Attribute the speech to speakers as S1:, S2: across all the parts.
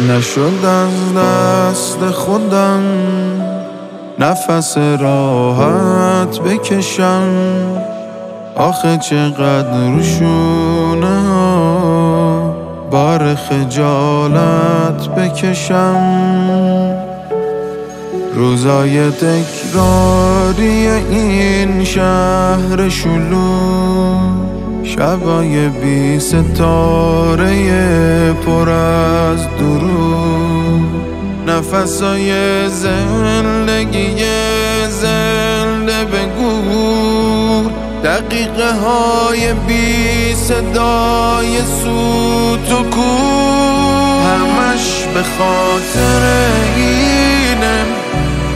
S1: نشد از دست خودم نفس راحت بکشم. آخه چقدر روشونه بار خجالت بکشم. روزای تکراری این شهر شلو شبای بی ستاره نفسای زندگی زنده بگور دقیقه های بی صدای سوت و کور. همش به خاطر اینم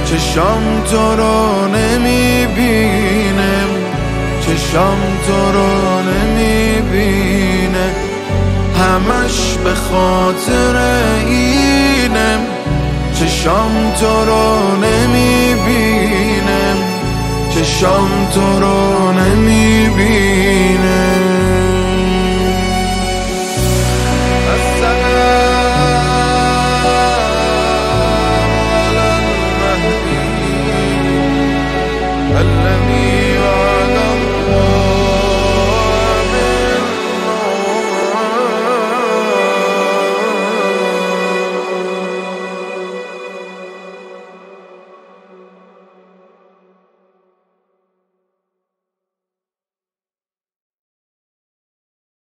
S1: چشام تو رو نمی‌بینم چشام تو رو نمی‌بینه. همش به خاطر اینم چشام تو رو نمی‌بینه. چشام تو رو نمی‌بینه. الذي